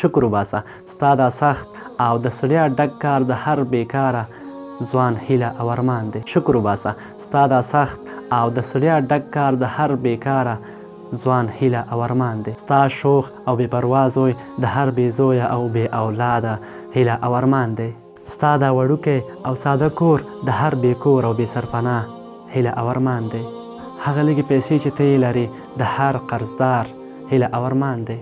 شکر وباسه ستا دا سخت او د ستړیا ډک کار د هر بې کاره ځوان هیله او ارمان دی. شکر وباسه ستا دا سخت او د ستړیا ډک کار د هر بې کاره ځوان هیله او ارمان دی. ستا شوخ او بې پروا زوی د هر بې زویه او بې اولاده هیله او ارمان دی. ستا دا وړوکی او ساده کور د هر بې کور او بې سرپناه هیله او ارمان دی. هغه لږې پیسې چې ته یې لرې د هر قرضدار هیله او ارمان دی.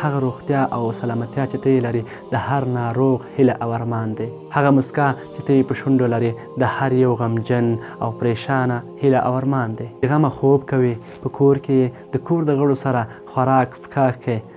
هغه روغتیا او سلامتیا چې ته یې لرې د هر ناروغ هیله او ارمان دی. هغه موسکا چې ته یې په شونډو لرې د هر یو غمجن او پرېشانه هیله او ارمان دی. بې غمه خوب کوې، په کور کې یې د کور د غړو سره خوراک، څښاک کوې،